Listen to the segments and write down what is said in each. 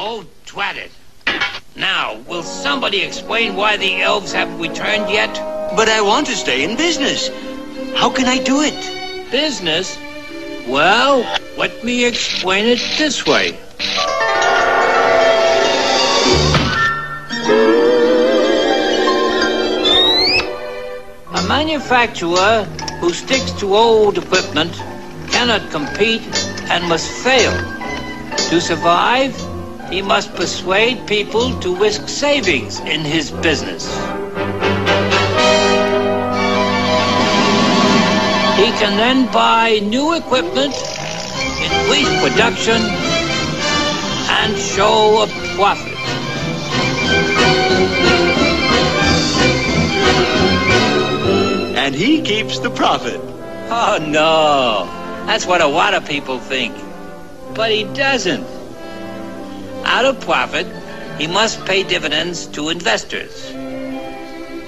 Oh, twat it. Now, will somebody explain why the elves haven't returned yet? But I want to stay in business. How can I do it? Business? Well, let me explain it this way. A manufacturer who sticks to old equipment cannot compete and must fail. To survive, he must persuade people to risk savings in his business. He can then buy new equipment, increase production, and show a profit. And he keeps the profit. Oh, no. That's what a lot of people think. But he doesn't. Out of profit, he must pay dividends to investors.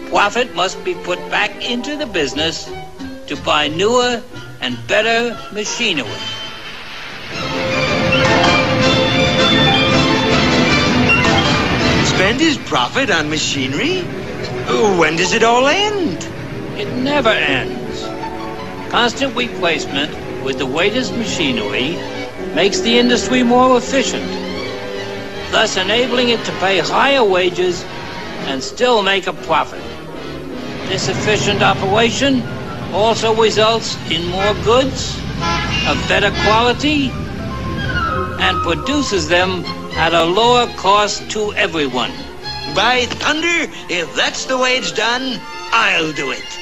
Profit must be put back into the business to buy newer and better machinery. Spend his profit on machinery? When does it all end? It never ends. Constant replacement with the latest machinery makes the industry more efficient, thus enabling it to pay higher wages and still make a profit. This efficient operation also results in more goods of better quality and produces them at a lower cost to everyone. By thunder, if that's the way it's done, I'll do it.